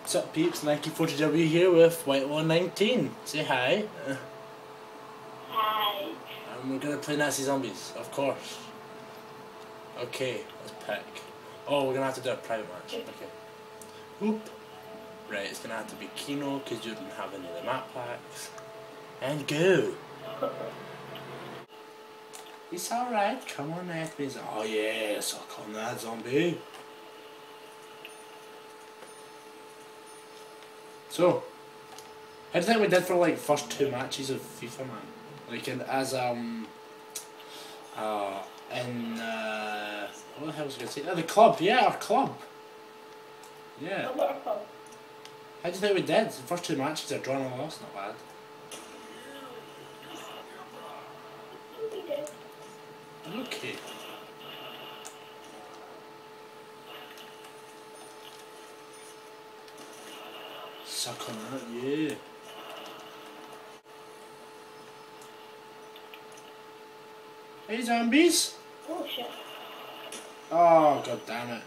What's up peeps, Nike40W here with White119. Say hi. Hi. And we're gonna play Nazi Zombies, of course. Okay, let's pick. Oh, we're gonna have to do a private match. Okay. Whoop. Right, it's gonna have to be Kino because you didn't have any of the map packs. And go! It's alright, come on Epies. Oh yeah, suck on that zombie. So, how do you think we did for like first two matches of FIFA man? Like in, as um uh in uh what the hell was I gonna say? Oh, the club, yeah, our club. Yeah. How do you think we did? The first two matches are drawn and lost, not bad. Okay. Suck on that, yeah. Hey zombies! Oh shit. Oh god damn it.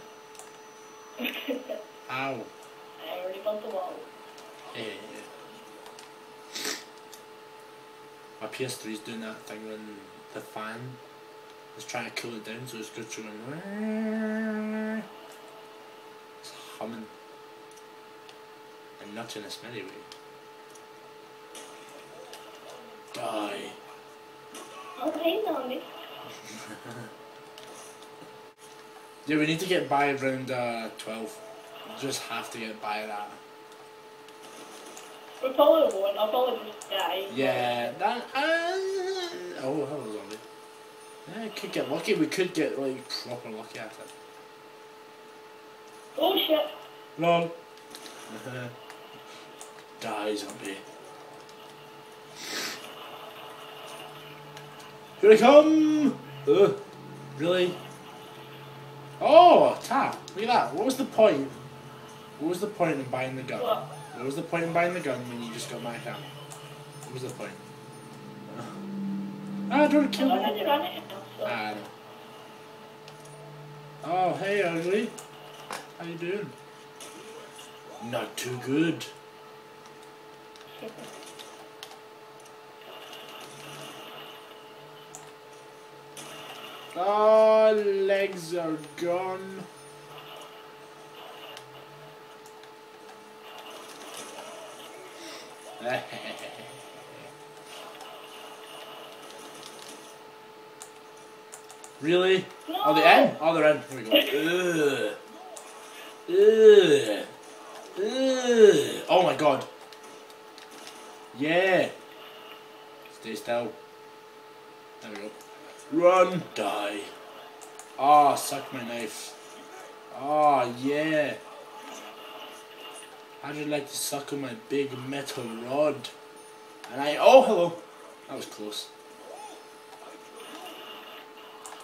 Ow. I already bumped the wall. Yeah. My PS3's doing that thing when the fan is trying to cool it down so it's good to going. It's humming. And not in a smelly way. Die. Okay, zombie. Yeah, we need to get by round uh, 12. We just have to get by that. We probably won't. I'll probably just die. Yeah, that. Uh, oh, hello, zombie. Yeah, could get lucky. We could get like proper lucky at it. Oh shit. Lol. Die, zombie. Here I come! Ugh. Really? Oh, tap. Look at that. What was the point? What was the point in buying the gun? What? Was the point in buying the gun when you just got my account? What was the point? Ah, don't kill me. going to run it now, so. Ah, no. Oh, hey, ugly. How you doing? Not too good. Oh, legs are gone. really? Oh, they're in? Oh, they're in. Here we go. Ugh. Ugh. Ugh. Oh my god. Yeah. Stay still. There we go. Run. Die. Ah, suck my knife. Ah, yeah. How'd you like to suck on my big metal rod? And I. Oh, hello. That was close.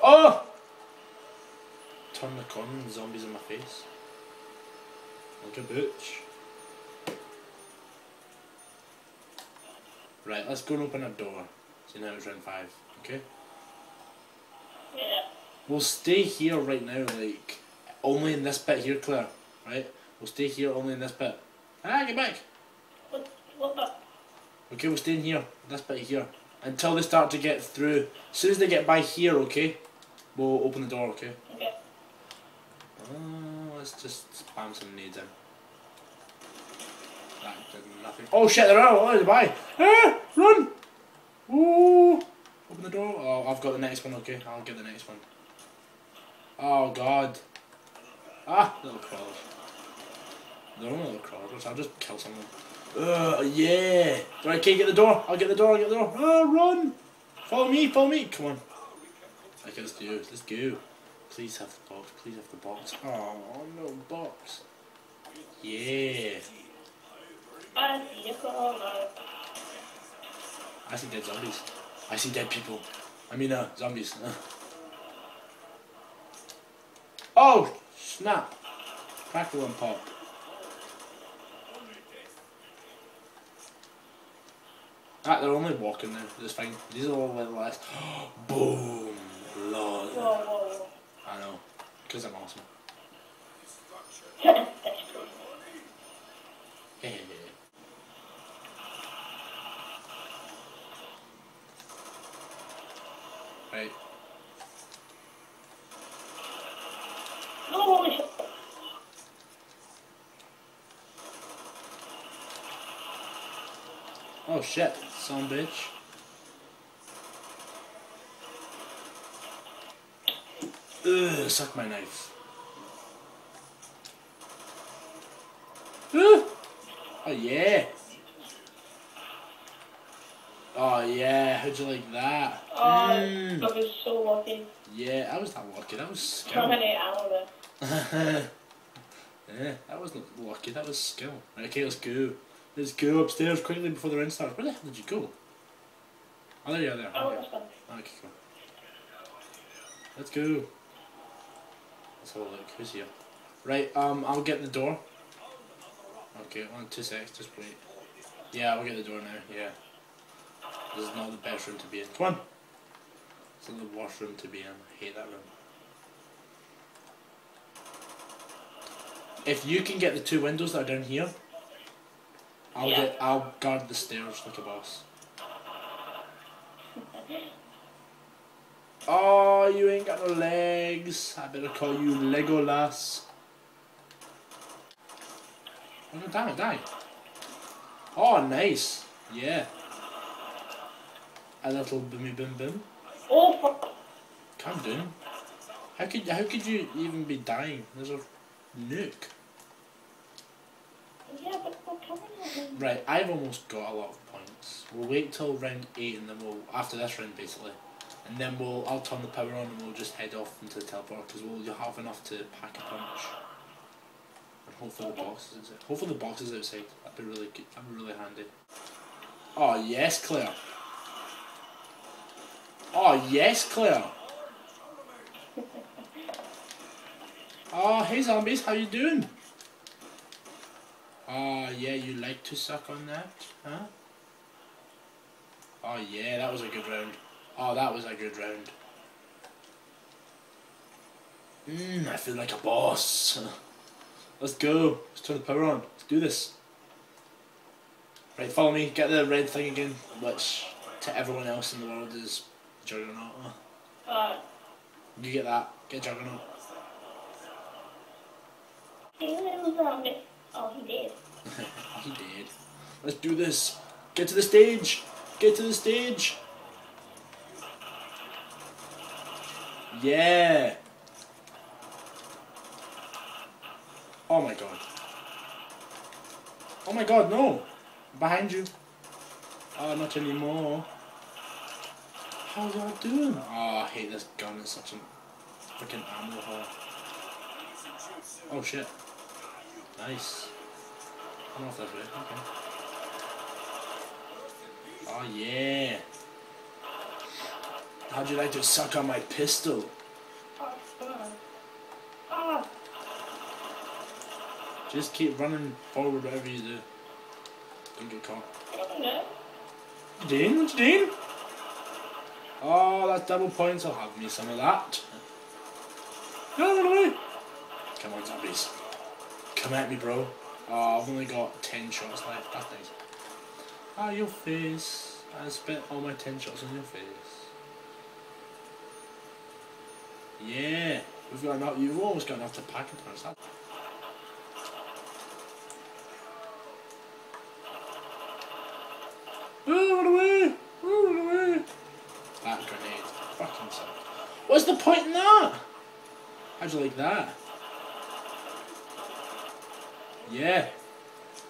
Oh! Turn the corner and zombies in my face. Like a bitch. Right, let's go and open a door. See now it's round five, okay? Yeah. We'll stay here right now, like, only in this bit here, Claire, right? We'll stay here only in this bit. Ah, get back! What? What? Okay, we'll stay in here, this bit here, until they start to get through. As soon as they get by here, okay, we'll open the door, okay? Okay. Uh, let's just spam some nades in. That did nothing. Oh shit, they're out! Oh, they're by! Ah! Run! Ooh! Open the door. Oh, I've got the next one, okay? I'll get the next one. Oh god. Ah! Little crawlers. They're only little crawlers, I'll just kill someone. Ugh, yeah! Right, okay, get the door! I'll get the door, I'll get the door! Ah, run! Follow me, follow me! Come on. Okay, let's do. Let's go. Please have the box. Please have the box. Oh, no box. Yeah. I see a corner. I see dead zombies. I see dead people. I mean, uh, zombies. oh, snap. Crackle and pop. Ah, they're only walking now. It's fine. These are all little less. Boom. Lol. Whoa, whoa, I know. Because I'm awesome. whoa. That's true. Right. No. Oh shit, a bitch. Ugh, suck my knife. Ugh. Oh yeah. Oh yeah, how'd you like that? Oh, Mm. I was so lucky. Yeah, I was that lucky. That was How many hours? yeah, that wasn't lucky. That was skill. Right, okay, let's go. Let's go upstairs quickly before the rain starts. Where the hell did you go? Oh, there you are. There. Oh, Okay. Okay, cool. Let's go. Let's have a look. Who's here? Right, um, I'll get in the door. Okay, one, two seconds, just wait. Yeah, we'll get the door now, yeah. This is not the best room to be in. Come on! It's not the worst room to be in. I hate that room. If you can get the two windows that are down here, I'll Yeah. get I'll guard the stairs like a boss. Oh, you ain't got no legs. I better call you Legolas. Oh no, damn it, die. Oh, nice. Yeah. A little boomy boom boom. Oh. Calm down. How could how could you even be dying? There's a nuke. Yeah, but we're coming. Right, I've almost got a lot of points. We'll wait till round eight and then we'll after this round basically, and then we'll I'll turn the power on and we'll just head off into the teleport because we'll have enough to pack a punch. And hopefully the box is outside. Hopefully the box is outside. That'd be really good. That'd be really handy. Oh yes, Claire. Oh yes, Claire. Oh hey zombies, how you doing? Oh, yeah, you like to suck on that, huh? Oh, yeah, that was a good round. Oh, that was a good round. Mmm, I feel like a boss. Let's go. Let's turn the power on. Let's do this. Right, follow me. Get the red thing again, which to everyone else in the world is Juggernaut. Uh, You get that. Get Juggernaut. he was around me. Oh, he did. he did. Let's do this. Get to the stage. Get to the stage. Yeah. Oh my god. Oh my god, no. Behind you. Oh, not anymore. How's that doing? Oh, I hate this gun. It's such a freaking ammo hole. Oh shit. Nice. I'm off that way. Okay. Oh yeah. How'd you like to suck on my pistol? Oh, God. Ah, Just keep running forward whatever you do. Don't get caught. no. Dean, what's Dean? Oh, that's double points. I'll have me some of that. No, run away. Come on, zombies. Come at me, bro. Oh, I've only got 10 shots left. That's nice. Ah, your face. I spent all my 10 shots on your face. Yeah. We've got enough. You've almost got enough to pack. That. Oh, run away! Oh, run away! That grenade. Fucking suck. What's the point in that? How'd you like that? Yeah.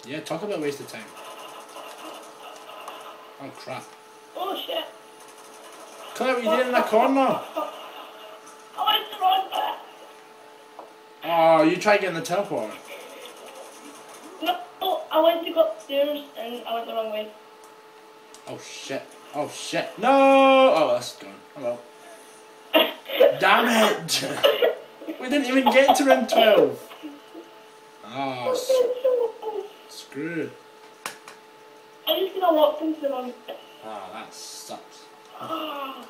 Yeah, talk about waste of time. Oh crap. Oh, shit. Claire, what you did in that corner? I went the wrong way. Oh, you tried getting the teleport. No, I went to go upstairs and I went the wrong way. Oh shit. Oh shit. No! Oh, that's gone. Hello. Damn it! we didn't even get to round 12. Oh, s- screwed. I just gonna walk into the wrong. Oh, that sucks. Ah.